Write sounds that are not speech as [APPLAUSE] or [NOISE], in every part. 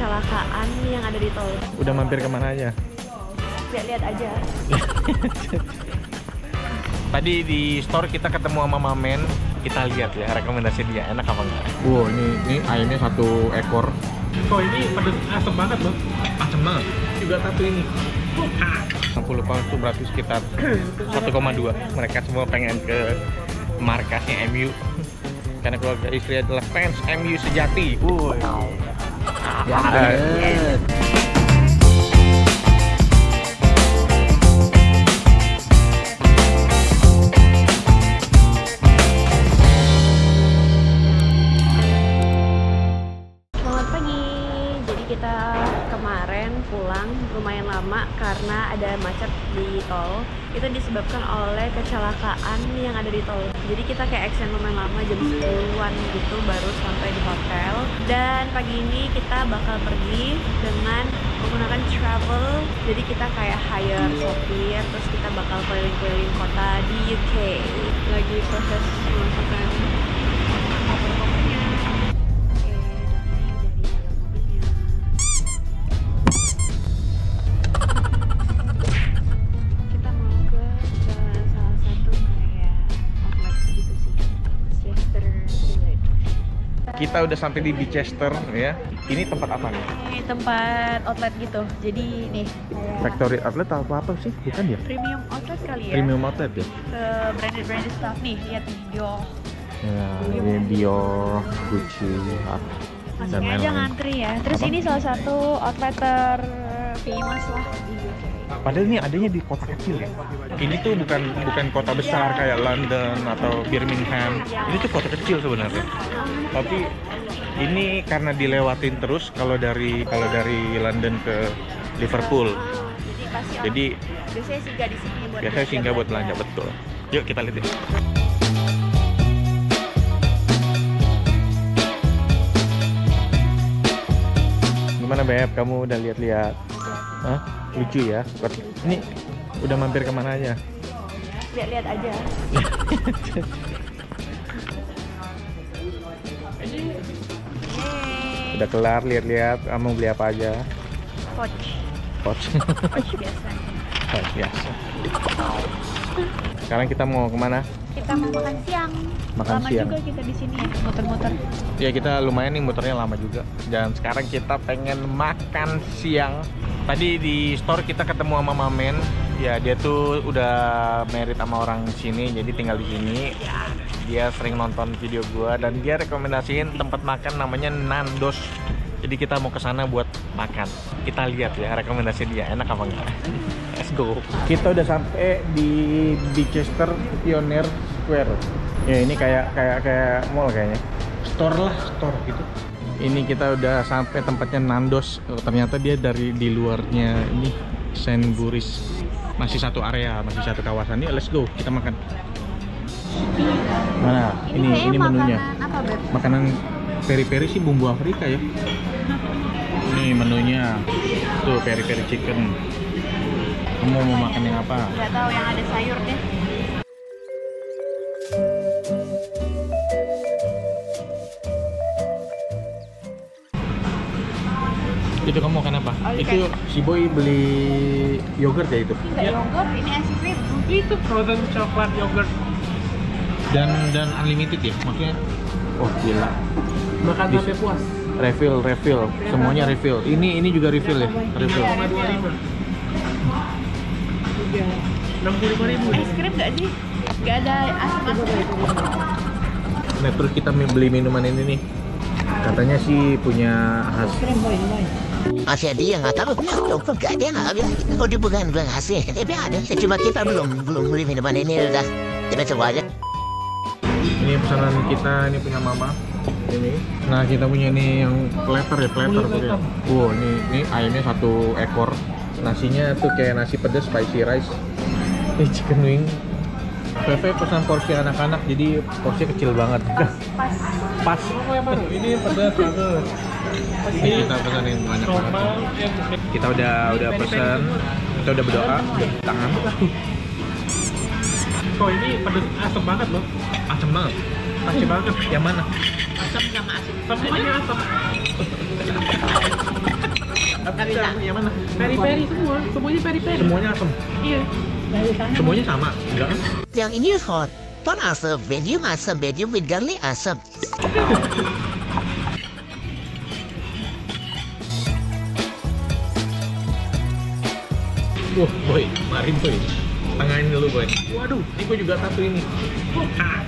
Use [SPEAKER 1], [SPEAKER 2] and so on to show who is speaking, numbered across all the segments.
[SPEAKER 1] kecelakaan yang ada di tol.
[SPEAKER 2] Udah mampir ke mana aja?
[SPEAKER 1] Lihat-lihat aja. [LAUGHS]
[SPEAKER 2] Tadi di store kita ketemu sama Mamen. Kita lihat ya rekomendasi dia enak apa enggak. Wow, ini ini ayamnya satu ekor.
[SPEAKER 3] Oh ini pedes asam banget loh.
[SPEAKER 2] Asem banget.
[SPEAKER 3] Juga satu ini.
[SPEAKER 2] 60 pound itu berarti sekitar [COUGHS] 1,2 mereka semua pengen ke markasnya MU karena keluarga istri adalah fans MU sejati Wuih.
[SPEAKER 1] 哇嗯 ada macet di tol. Itu disebabkan oleh kecelakaan yang ada di tol. Jadi kita kayak extend lumayan lama jam 10-an gitu baru sampai di hotel. Dan pagi ini kita bakal pergi dengan menggunakan travel. Jadi kita kayak hire sopir terus kita bakal keliling-keliling kota di UK. Lagi proses memasukkan kita
[SPEAKER 2] udah sampai di Chichester ya. Ini tempat apa nih?
[SPEAKER 1] Ini tempat outlet gitu. Jadi nih kayak
[SPEAKER 2] Factory outlet atau apa sih? Bukan ya?
[SPEAKER 1] premium outlet kali ya.
[SPEAKER 2] Premium outlet ya?
[SPEAKER 1] Ke branded branded stuff nih. Lihat nih, Dior.
[SPEAKER 2] Ya, ini Dior, Gucci,
[SPEAKER 1] Masuknya aja ngantri ya. Terus
[SPEAKER 2] Apa?
[SPEAKER 1] ini salah satu outlet ter famous lah di UK.
[SPEAKER 2] Padahal ini adanya di kota kecil ya. Ini tuh bukan bukan kota besar kayak London atau Birmingham. Ini tuh kota kecil sebenarnya. Tapi ini karena dilewatin terus kalau dari kalau dari London ke Liverpool.
[SPEAKER 1] Jadi biasanya singgah di sini buat
[SPEAKER 2] biasanya singgah buat belanja betul. Yuk kita lihat. yuk. Gimana Beb? Kamu udah lihat-lihat? Hah? Lucu ya? Ini udah mampir ke mana aja?
[SPEAKER 1] Lihat-lihat aja. [LAUGHS]
[SPEAKER 2] Udah kelar lihat-lihat, kamu beli apa aja?
[SPEAKER 1] Coach.
[SPEAKER 2] Pouch.
[SPEAKER 1] Coach biasa. [LAUGHS]
[SPEAKER 2] Biasa. Sekarang kita mau ke mana?
[SPEAKER 1] Kita mau makan siang.
[SPEAKER 2] Makan
[SPEAKER 1] Lama
[SPEAKER 2] siang.
[SPEAKER 1] juga kita di sini ya, muter-muter.
[SPEAKER 2] Ya kita lumayan nih muternya lama juga. Dan sekarang kita pengen makan siang. Tadi di store kita ketemu sama Mamen. Ya dia tuh udah married sama orang sini, jadi tinggal di sini. Dia sering nonton video gua dan dia rekomendasiin tempat makan namanya Nandos. Jadi kita mau ke sana buat makan. Kita lihat ya rekomendasi dia enak apa enggak. Let's go. Kita udah sampai di Chichester Pioneer Square. Ya ini kayak kayak kayak mall kayaknya. Store lah, store gitu. Ini kita udah sampai tempatnya Nandos. Oh, ternyata dia dari di luarnya ini Saint Buris. Masih satu area, masih satu kawasan. Yuk, let's go. Kita makan. Mana? Ini ini,
[SPEAKER 1] kayaknya
[SPEAKER 2] menunya.
[SPEAKER 1] Makanan apa, Beb?
[SPEAKER 2] Makanan peri-peri sih bumbu Afrika ya. Ini menunya. Tuh peri-peri chicken. Kamu mau makan yang apa?
[SPEAKER 1] Gak tahu yang ada sayur deh.
[SPEAKER 2] Itu kamu makan apa?
[SPEAKER 1] Oh,
[SPEAKER 2] itu si boy beli yogurt ya itu.
[SPEAKER 1] Ini nggak yogurt, ini es krim.
[SPEAKER 3] Itu frozen coklat yogurt.
[SPEAKER 2] Dan dan unlimited ya? Maksudnya Oh gila.
[SPEAKER 3] Makan sampai puas.
[SPEAKER 2] Refill, refill. Semuanya refill. Ini ini juga refill ya? Refill.
[SPEAKER 3] 5,25. Iya. 65 ribu.
[SPEAKER 1] Es krim nggak sih? Gak ada asam-asam.
[SPEAKER 2] Nah, terus kita beli minuman ini nih. Katanya sih punya khas
[SPEAKER 4] Masih dia nggak tahu. Loh, enggak dia nggak. Oh dia bukan bilang hasil. Tapi ada. Cuma kita belum belum beli minuman ini udah. Kita coba aja.
[SPEAKER 2] Ini pesanan kita ini punya mama. Ini? Nah kita punya ini yang platter ya platter tuh ya. wow ini ini ayamnya satu ekor. Nasinya tuh kayak nasi pedas spicy rice. Ini chicken wing. Pepe pesan porsi anak-anak jadi porsinya kecil banget.
[SPEAKER 1] Pas.
[SPEAKER 2] pas.
[SPEAKER 3] Yang baru. Ini pedas banget.
[SPEAKER 2] ini kita pesanin banyak banget.
[SPEAKER 3] Yang
[SPEAKER 2] kita udah udah pesan. kita udah berdoa tangan
[SPEAKER 3] Oh ini pedas asam banget loh.
[SPEAKER 2] asem banget
[SPEAKER 3] Asam banget.
[SPEAKER 2] yang mana
[SPEAKER 3] Asam sama asin. Semuanya asam.
[SPEAKER 1] bisa.
[SPEAKER 2] Yang mana?
[SPEAKER 3] Peri-peri semua, semuanya peri-peri.
[SPEAKER 2] Semuanya asam.
[SPEAKER 1] Iya.
[SPEAKER 2] Semuanya sama. Enggak kan?
[SPEAKER 4] Yang ini hot. Ton asam, medium asam, medium with garlic asam.
[SPEAKER 2] Wah, boy, mari boy. Tangain dulu boy. Waduh, ini gue juga satu ini. Ah.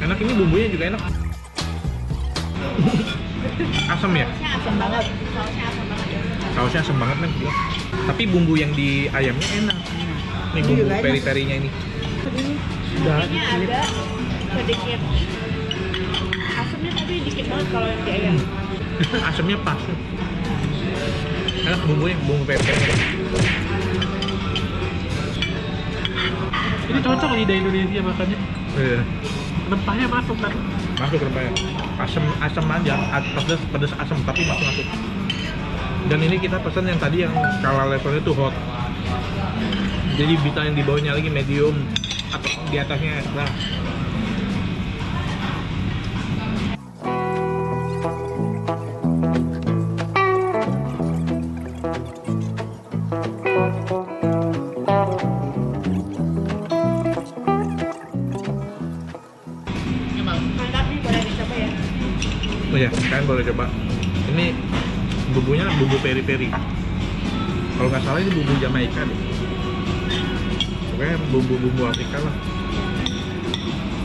[SPEAKER 2] Enak ini bumbunya juga enak. asam ya?
[SPEAKER 1] asam banget. Sausnya asam banget.
[SPEAKER 2] Sausnya asam banget nih. Tapi bumbu yang di ayamnya enak. Ini bumbu peri-perinya ini. Sudah.
[SPEAKER 1] Ini ada sedikit asamnya tapi dikit banget kalau yang di ayam. [LAUGHS]
[SPEAKER 2] Asamnya pas. Enak bumbunya, bumbu peri-perinya.
[SPEAKER 3] Ini cocok lidah Indonesia makannya.
[SPEAKER 2] Iya.
[SPEAKER 3] Rempahnya masuk kan.
[SPEAKER 2] masuk rempahnya asam asam aja pedas pedas asam tapi masuk masuk dan ini kita pesan yang tadi yang skala levelnya tuh hot jadi bisa yang di bawahnya lagi medium atau di atasnya nah kalian boleh coba ini bumbunya bumbu peri-peri kalau nggak salah ini bumbu Jamaika deh pokoknya bumbu-bumbu Afrika lah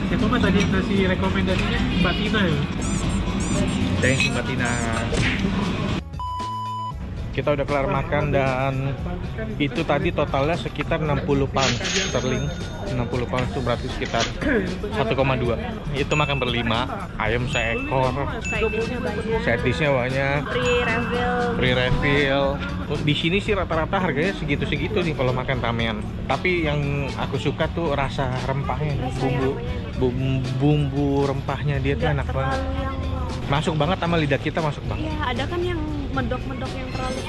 [SPEAKER 3] Siapa mah tadi yang kasih rekomendasinya Mbak Tina ya?
[SPEAKER 2] Thanks Mbak Tina. Kita udah kelar makan dan itu tadi totalnya sekitar 60 pound sterling. 60 pound itu berarti sekitar 1,2. Itu makan berlima, ayam seekor,
[SPEAKER 1] Side dishnya banyak. Free refill.
[SPEAKER 2] Di sini sih rata-rata harganya segitu-segitu nih kalau makan ramean. Tapi yang aku suka tuh rasa rempahnya, bumbu
[SPEAKER 1] yang
[SPEAKER 2] bumbu, bumbu rempahnya dia tuh enak banget. Masuk banget sama lidah kita masuk banget.
[SPEAKER 1] Iya, ada kan yang medok-medok yang terlalu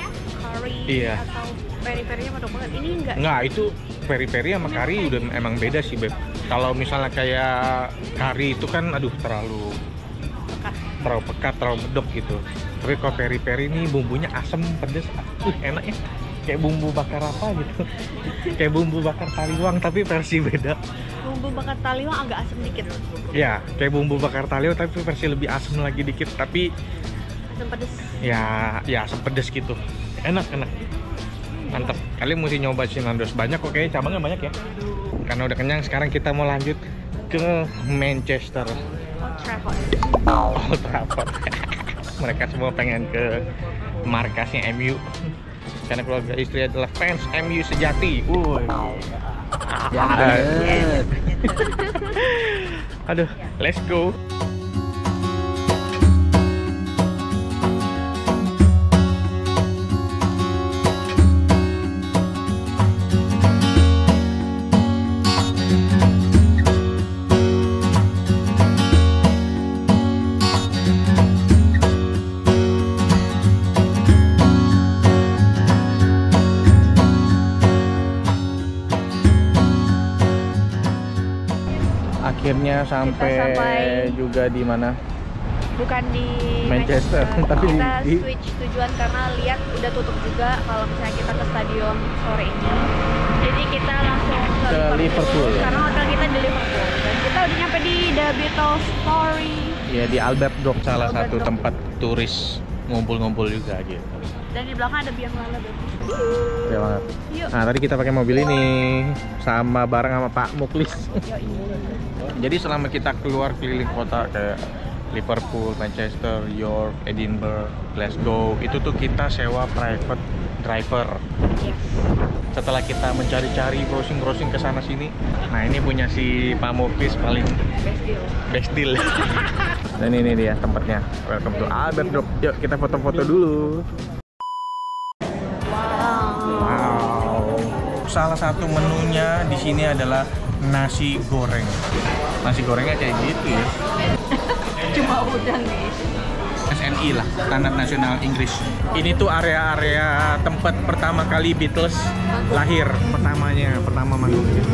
[SPEAKER 1] curry
[SPEAKER 2] Iya.
[SPEAKER 1] atau peri-perinya medok banget. Ini enggak.
[SPEAKER 2] Nggak, itu peri-peri sama kari udah emang beda sih, Beb. Kalau misalnya kayak kari itu kan aduh terlalu
[SPEAKER 1] Pekat.
[SPEAKER 2] terlalu pekat, terlalu medok gitu. Tapi kalau peri-peri ini bumbunya asem, pedes, uh, enak ya. Kayak bumbu bakar apa gitu. [LAUGHS] kayak bumbu bakar taliwang tapi versi beda.
[SPEAKER 1] Bumbu bakar taliwang agak asam dikit.
[SPEAKER 2] Ya, kayak bumbu bakar taliwang tapi versi lebih asem lagi dikit. Tapi
[SPEAKER 1] Asam pedes.
[SPEAKER 2] ya ya asam pedes gitu. Enak, enak. Mantap. Kalian mesti nyoba sih Nandos. Banyak kok kayaknya cabangnya banyak ya. Karena udah kenyang, sekarang kita mau lanjut ke Manchester.
[SPEAKER 1] Old Trafford.
[SPEAKER 2] Old Trafford. [LAUGHS] Mereka semua pengen ke markasnya MU. Karena keluarga istri adalah fans MU sejati.
[SPEAKER 4] Jangan. [LAUGHS]
[SPEAKER 2] Aduh, let's go. Akhirnya sampai,
[SPEAKER 1] sampai-
[SPEAKER 2] juga di mana?
[SPEAKER 1] Bukan di
[SPEAKER 2] Manchester, tapi di-
[SPEAKER 1] kita
[SPEAKER 2] di-
[SPEAKER 1] switch tujuan karena lihat udah tutup juga kalau misalnya kita ke stadion sore ini. Jadi kita langsung ke,
[SPEAKER 2] Ke Liverpool, ya?
[SPEAKER 1] Karena hotel kita di Liverpool. Dan kita udah nyampe di The Beatles Story.
[SPEAKER 2] Ya di Albert Dock salah
[SPEAKER 1] Albert
[SPEAKER 2] satu
[SPEAKER 1] Dock.
[SPEAKER 2] tempat turis ngumpul-ngumpul juga gitu.
[SPEAKER 1] Dan di belakang ada biang lala baby.
[SPEAKER 2] Ya banget.
[SPEAKER 1] Yuk.
[SPEAKER 2] Nah tadi kita pakai mobil ini sama bareng sama Pak Muklis. Jadi selama kita keluar keliling kota kayak Liverpool, Manchester, York, Edinburgh, Glasgow, itu tuh kita sewa private driver.
[SPEAKER 1] Yes.
[SPEAKER 2] Setelah kita mencari-cari browsing-browsing ke sana sini, nah ini punya si Pak Muklis paling
[SPEAKER 1] Best deal.
[SPEAKER 2] best deal. Dan ini dia tempatnya. Welcome to Albert Dock. Yuk kita foto-foto dulu. Salah satu menunya di sini adalah nasi goreng. Nasi gorengnya kayak gitu ya. [LAUGHS]
[SPEAKER 1] Cuma udang nih.
[SPEAKER 2] SNI lah, standar nasional Inggris. Ini tuh area-area tempat pertama kali Beatles lahir, pertamanya, pertama manggung gitu.